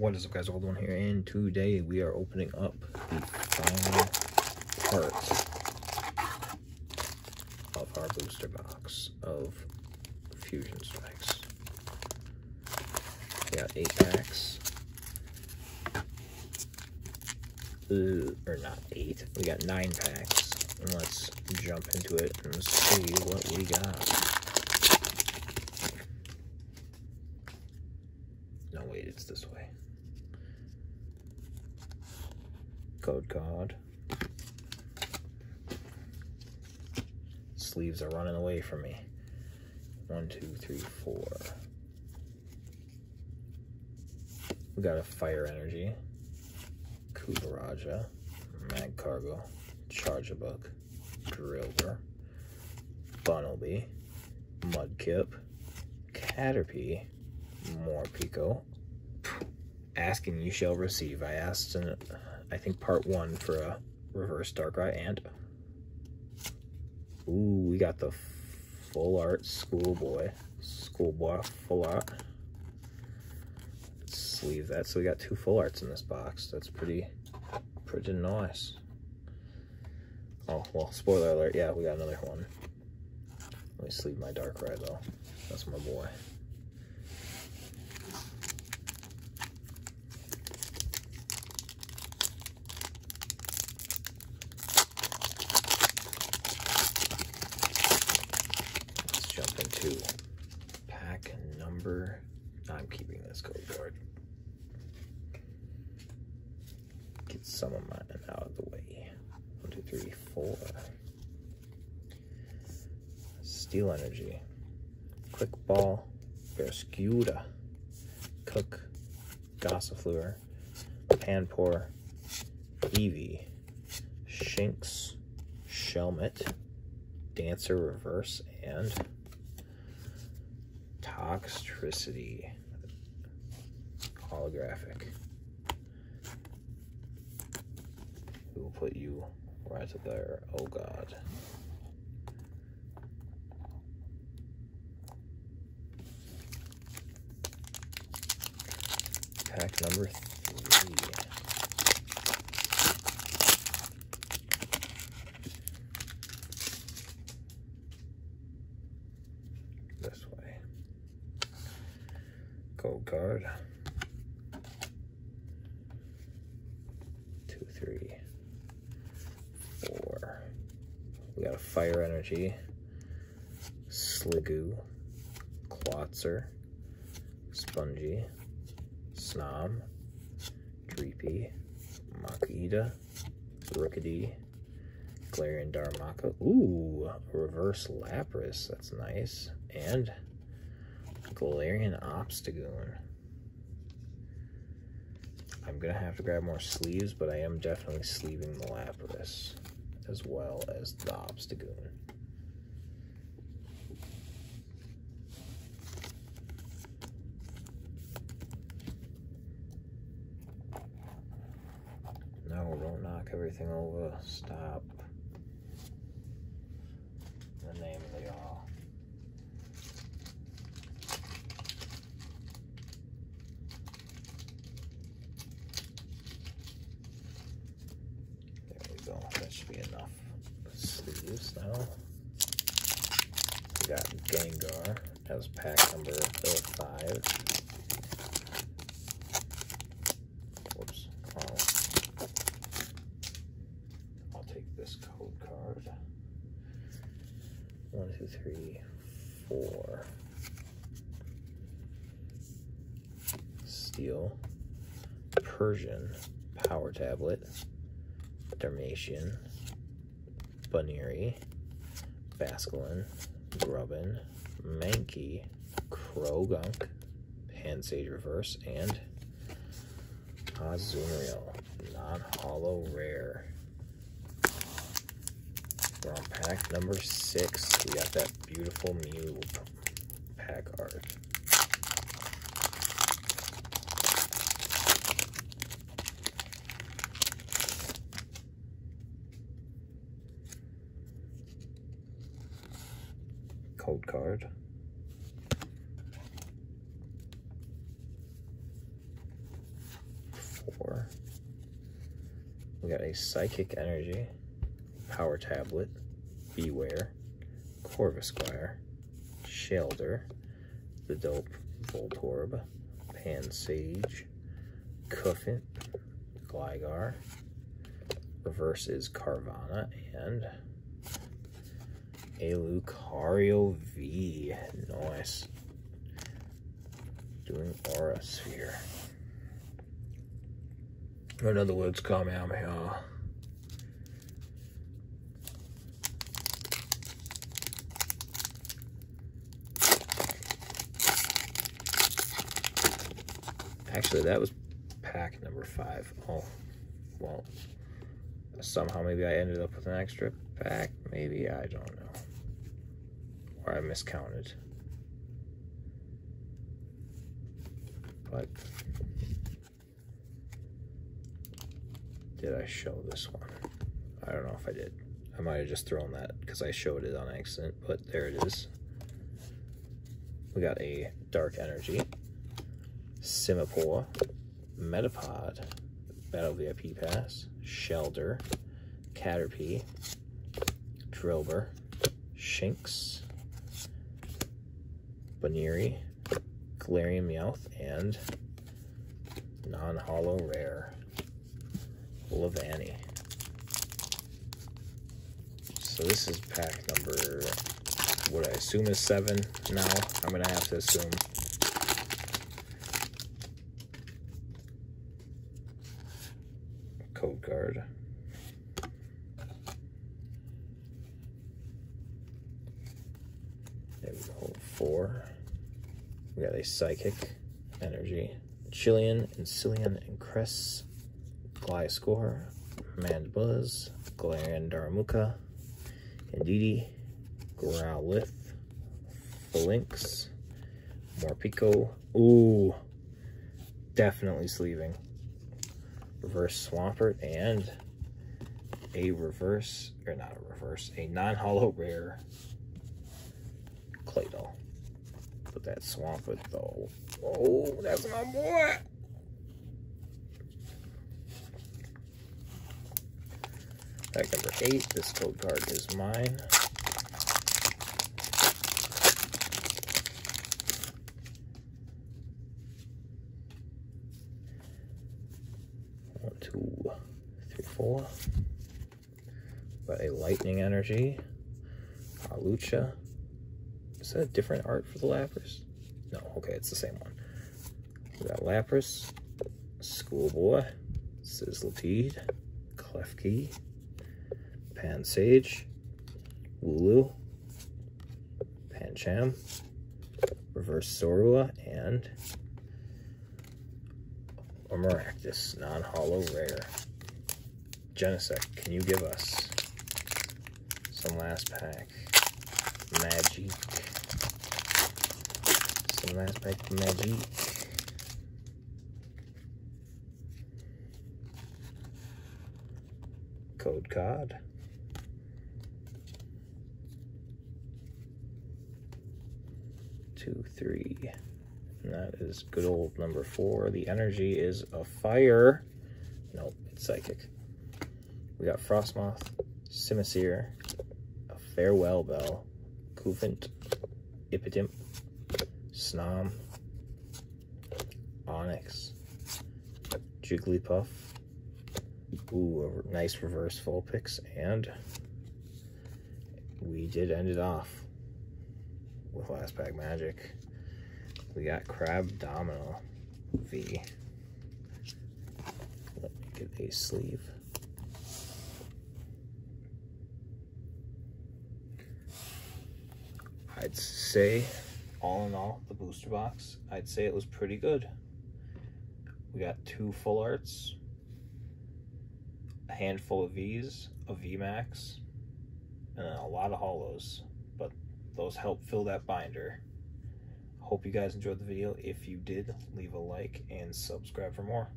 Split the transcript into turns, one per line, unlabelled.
What is up guys, Old One here, and today we are opening up the final part of our booster box of Fusion Strikes. We got eight packs. Uh, or not eight, we got nine packs. And let's jump into it and see what we got. No, wait, it's this way. Code card. Sleeves are running away from me. One, two, three, four. We got a Fire Energy, Copperajah, Mag Cargo, Charjabug, Drillbur, Bunnelby, Mudkip, Caterpie, Morpeko. Asking you shall receive. I asked in, I think, part one for a reverse Darkrai and. Ooh, we got the full art schoolboy. Schoolboy full art. Let's sleeve that. So we got two full arts in this box. That's pretty, pretty nice. Oh, well, spoiler alert. Yeah, we got another one. Let me sleeve my Darkrai, though. That's my boy. Two. Pack number, I'm keeping this code card. Get some of mine out of the way. One, two, three, four. Steel Energy. Quick Ball. Barraskewda. Cook. Gossifleur. Panpour. Eevee. Shinx. Shelmet. Dancer Reverse, and Toxtricity. Holographic. We will put you right up there. Oh god. Pack number three. This way. Gold card. Two, three, four. We got a fire energy. Sliggoo. Klotzer. Spongy. Snom. Dreepy. Makita. Rookidee. Galarian Darumaka. Ooh, reverse Lapras. That's nice. And Galarian Obstagoon. I'm going to have to grab more sleeves, but I am definitely sleeving the Lapras as well as the Obstagoon. No, don't knock everything over. Stop. The name of the all. There we go. That should be enough sleeves now. We got Gengar as pack number oh five. Whoops. Oh. I'll take this code card. One, two, three, four. Steel. Persian. Power Tablet. Darmanitan. Bunnery. Basculin. Grubbin. Mankey. Croagunk. Pansage Reverse. And Azumarill. Non-holo rare. We're on pack number six. We got that beautiful Mew pack art. Code card. Score. We got a Psychic Energy, Power Tablet, Bewear, Corvisquire, Shelter, the Dope Voltorb, Pansage, Cufant, Gligar, reverse is Carvanha, and a Lucario V. Nice. Doing Aura Sphere. In other words, Kamehameha. Actually, that was pack number five. Oh, well, somehow maybe I ended up with an extra pack. Maybe, I don't know. Or I miscounted. But did I show this one? I don't know if I did. I might have just thrown that because I showed it on accident, but there it is. We got a Dark Energy, Simipour, Metapod, Battle VIP Pass, Shelter, Caterpie, Drillbur, Shinx, Baneri, Galarian Meowth, and non-holo rare, Lavani. So this is pack number, what I assume is seven now. I'm going to have to assume. Code card. There we go, four. We got a Psychic Energy, Chilean, Incilian, and Cress, Gliscor, Mandibuzz, Galarian Darumaka, Indeedee, Growlithe, Falinks, Morpeko. Ooh, definitely sleeving. Reverse Swampert and a reverse, or not a reverse, a non-holo rare Claydol. Put that Swampert though. Oh, that's my boy. Pack number eight. This code card is mine. One, two, three, four. Got a lightning energy. Lucha. Is that a different art for the Lapras? No, okay, it's the same one. We got Lapras, Schoolboy, Sizzlipede, Klefki, Pansage, Wooloo, Pancham, Reverse Zorua, and a Maractus, non-holo rare. Genesect, can you give us some last pack magic? Some last pack magic. Code card. Two, three. And that is good old number four. The energy is a fire. Nope, it's psychic. We got Frosmoth, Simisear, a Farewell Bell, Cufant, Impidimp, Snom, Onix, Jigglypuff, ooh, a nice reverse full picks, and we did end it off with last pack magic. We got Crabominable V. Let me get a sleeve. I'd say, all in all, the booster box, I'd say it was pretty good. We got two full arts, a handful of Vs, a VMAX, and a lot of holos, but those help fill that binder. Hope you guys enjoyed the video. If you did, leave a like and subscribe for more.